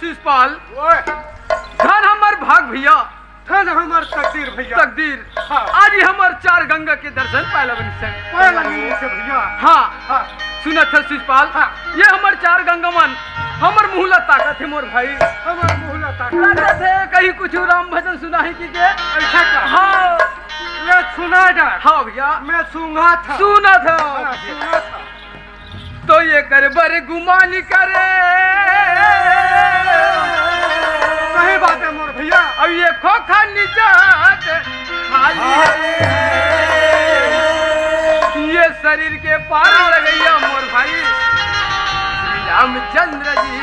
शिषपाल। धन हमर भाग भैया। धन हमर तकदीर भैया। तकदीर। हाँ। आज ही हमर चार गंगा के दर्शन पायला बनी संग पहला नींद से भैया। हाँ। हाँ। सुनत है शिषपाल। हाँ। ये हमर चार गंगामन। हमर मुहला ताकत है मोर भाई। हमर मुहला ताकत ताकत है। कहीं कुछ राम भजन सुनाही की के। ऐसा का? हाँ। मैं सुना जा। हाँ भैया। मैं सूंघा था। सुनत हाँ, सुना था। तो ये कर बर गुमान करे। सही बात है मोर भैया। अब ये खोखा निजात ये शरीर के पार लगैया मोर भाई। रामचंद्र जी।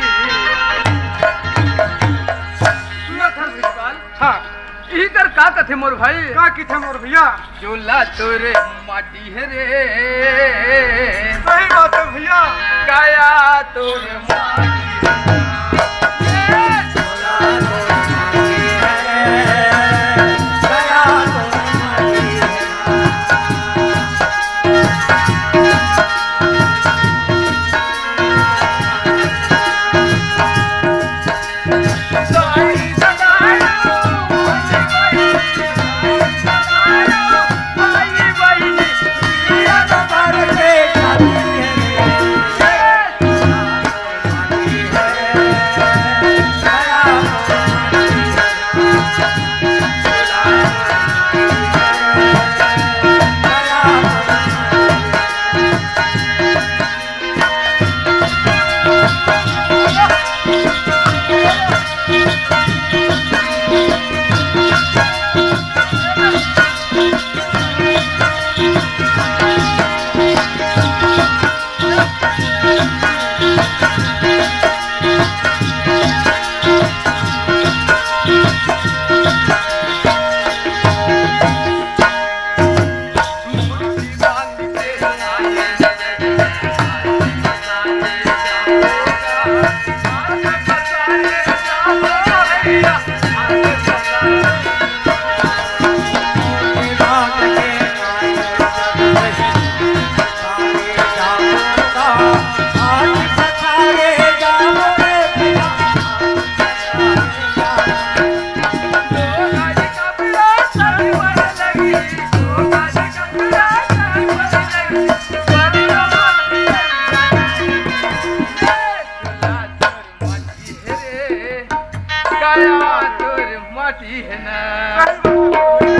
सुनत है। शिषपाल? हाँ कर का कथे मोर भाई? का की थे मोर भैया? चोला तोरे माटी है रे। सही बात है भैया। काया तोरे माटी।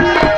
ना ये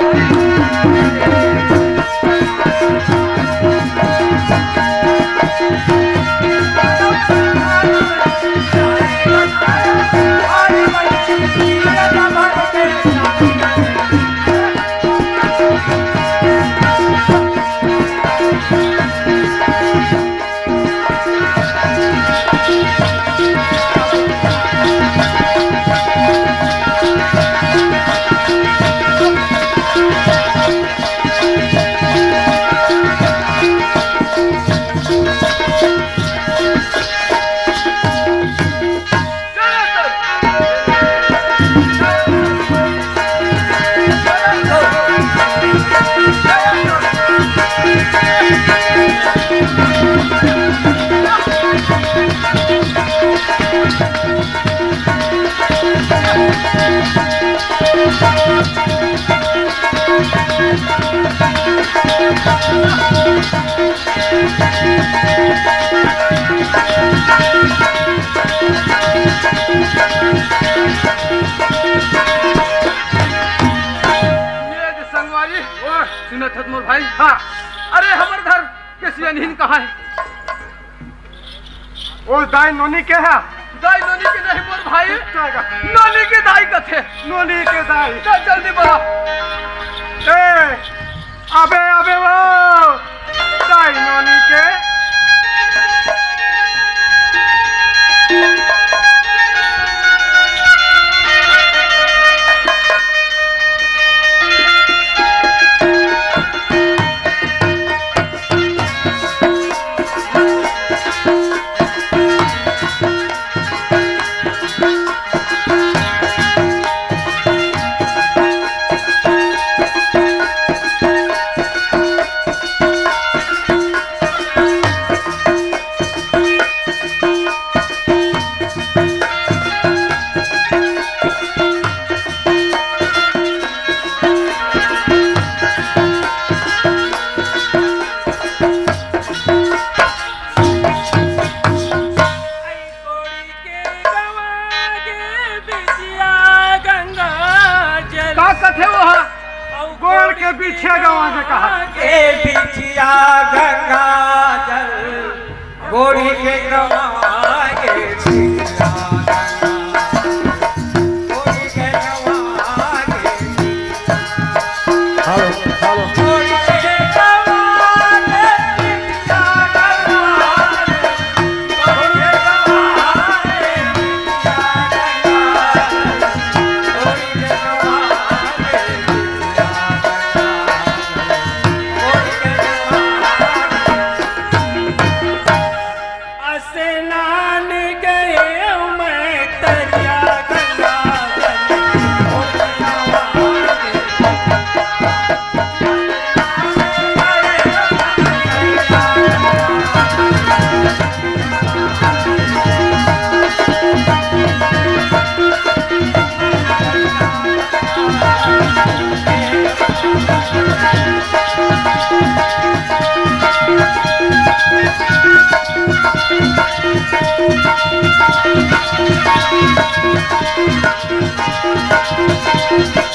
सुनत मोर भाई। हाँ। अरे हमर घर किसी अनहीन कहाँ है? ओ दाई नोनी के है? दाई नोनी के नहीं मोर भाई। नोनी के दाई कथे नोनी के दाई। चल जल्दी ए अबे अबे वो। दाई नोनी के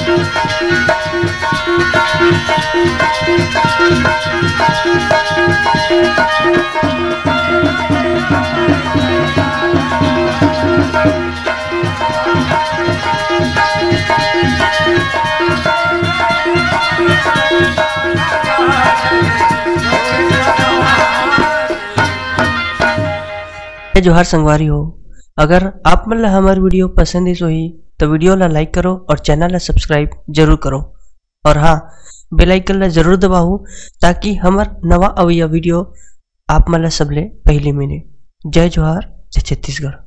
जय जोहार संगवारी हो। अगर आप मतलब हमार वीडियो पसंद ही है ही तो वीडियो ला लाइक करो और चैनल ला सब्सक्राइब ज़रूर करो। और हाँ बेलाइकन ला ज़रूर दबाओ ताकि हमार नवा अवैया वीडियो आप मला सबले पहले मिले। जय जोहार, जय छत्तीसगढ़।